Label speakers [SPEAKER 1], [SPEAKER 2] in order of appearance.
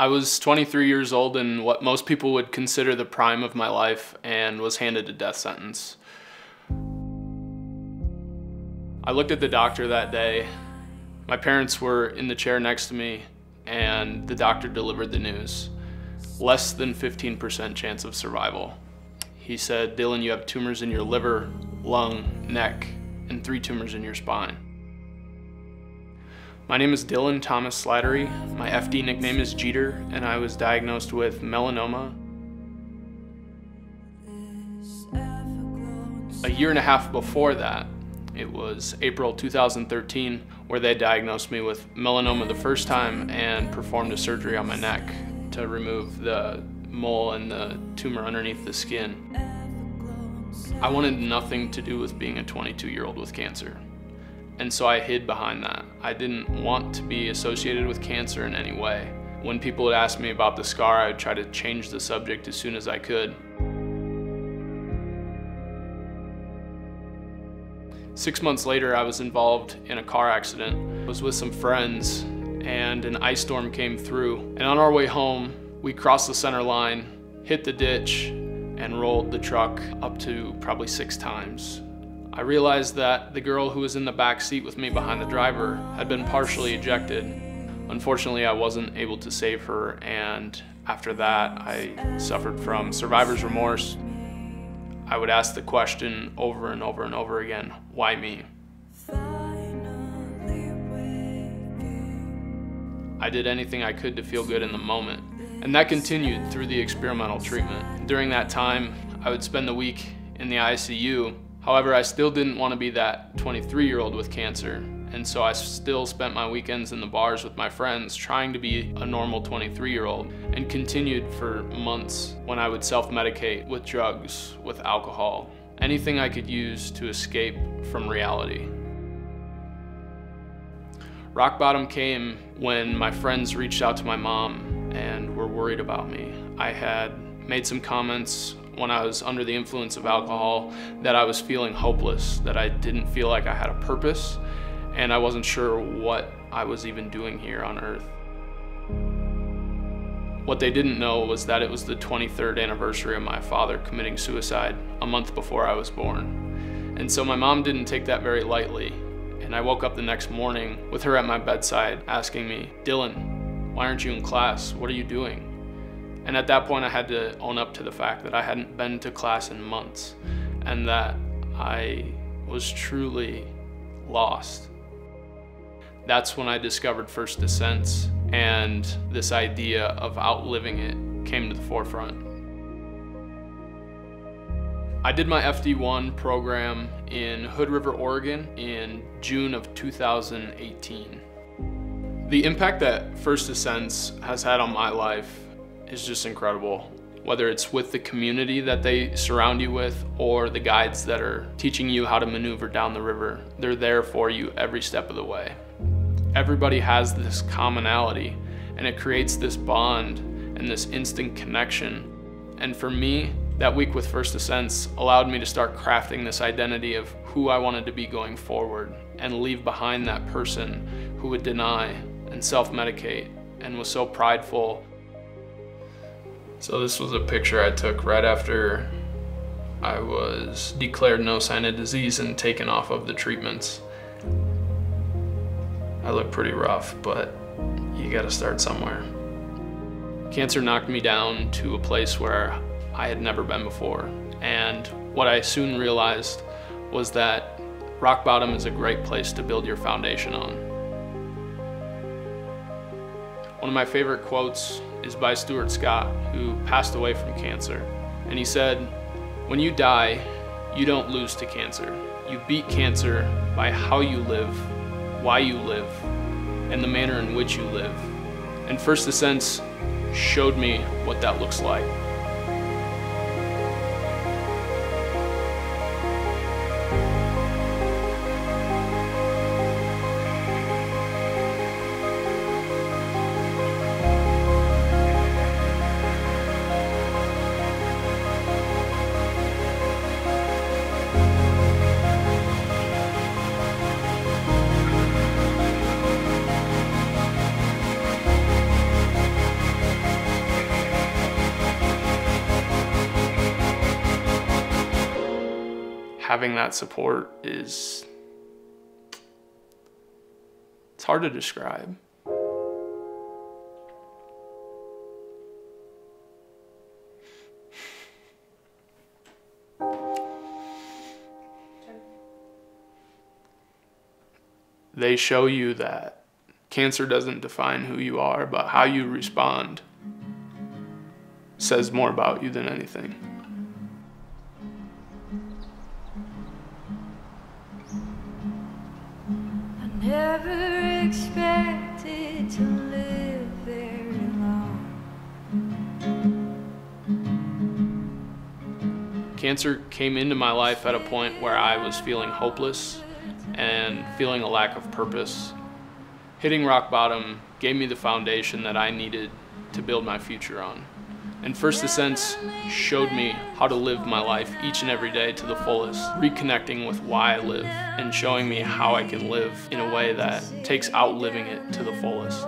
[SPEAKER 1] I was 23 years old in what most people would consider the prime of my life and was handed a death sentence. I looked at the doctor that day. My parents were in the chair next to me and the doctor delivered the news. Less than 15% chance of survival. He said, Dylan, you have tumors in your liver, lung, neck, and three tumors in your spine. My name is Dylan Thomas Slattery. My FD nickname is Jeter, and I was diagnosed with melanoma. A year and a half before that, it was April 2013, where they diagnosed me with melanoma the first time and performed a surgery on my neck to remove the mole and the tumor underneath the skin. I wanted nothing to do with being a 22 year old with cancer. And so I hid behind that. I didn't want to be associated with cancer in any way. When people would ask me about the scar, I would try to change the subject as soon as I could. Six months later, I was involved in a car accident. I was with some friends and an ice storm came through. And on our way home, we crossed the center line, hit the ditch, and rolled the truck up to probably six times. I realized that the girl who was in the back seat with me behind the driver had been partially ejected. Unfortunately, I wasn't able to save her, and after that, I suffered from survivor's remorse. I would ask the question over and over and over again, why me? I did anything I could to feel good in the moment. And that continued through the experimental treatment. During that time, I would spend the week in the ICU However, I still didn't want to be that 23 year old with cancer. And so I still spent my weekends in the bars with my friends trying to be a normal 23 year old and continued for months when I would self medicate with drugs, with alcohol, anything I could use to escape from reality. Rock bottom came when my friends reached out to my mom and were worried about me. I had made some comments when I was under the influence of alcohol that I was feeling hopeless, that I didn't feel like I had a purpose, and I wasn't sure what I was even doing here on earth. What they didn't know was that it was the 23rd anniversary of my father committing suicide a month before I was born. And so my mom didn't take that very lightly. And I woke up the next morning with her at my bedside asking me, Dylan, why aren't you in class? What are you doing? And at that point, I had to own up to the fact that I hadn't been to class in months and that I was truly lost. That's when I discovered First Descents and this idea of outliving it came to the forefront. I did my FD1 program in Hood River, Oregon in June of 2018. The impact that First Descents has had on my life is just incredible. Whether it's with the community that they surround you with or the guides that are teaching you how to maneuver down the river, they're there for you every step of the way. Everybody has this commonality and it creates this bond and this instant connection. And for me, that week with First Descents allowed me to start crafting this identity of who I wanted to be going forward and leave behind that person who would deny and self-medicate and was so prideful so this was a picture I took right after I was declared no sign of disease and taken off of the treatments. I look pretty rough, but you gotta start somewhere. Cancer knocked me down to a place where I had never been before. And what I soon realized was that rock bottom is a great place to build your foundation on. One of my favorite quotes is by Stuart Scott, who passed away from cancer. And he said, When you die, you don't lose to cancer. You beat cancer by how you live, why you live, and the manner in which you live. And First Descents showed me what that looks like. Having that support is it's hard to describe. They show you that cancer doesn't define who you are, but how you respond says more about you than anything.
[SPEAKER 2] Never expected to live very long.
[SPEAKER 1] Cancer came into my life at a point where I was feeling hopeless and feeling a lack of purpose. Hitting rock bottom gave me the foundation that I needed to build my future on. And First Descents showed me how to live my life each and every day to the fullest, reconnecting with why I live and showing me how I can live in a way that takes out living it to the fullest.